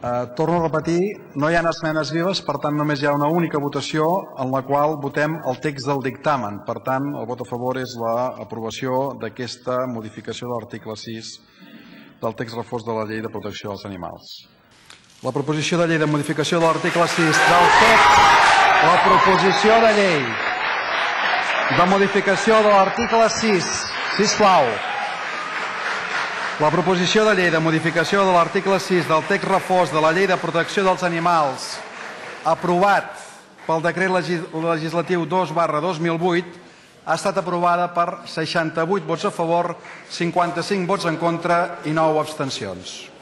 Eh, torno a repetir, no hi ha esmenes vives, per tant només hi ha una única votació en la qual votem el text del dictamen. Per tant, el vot a favor és l'aprovació d'aquesta modificació de l'article 6 del text reforç de la llei de protecció dels animals. La proposició de llei de modificació de l'article 6 del text, la proposició de llei de modificació de l'article 6, sisplau. La proposició de llei de modificació de l'article 6 del text reforç de la llei de protecció dels animals aprovat pel decret legislatiu 2 barra 2008 ha estat aprovada per 68 vots a favor, 55 vots en contra i 9 abstencions.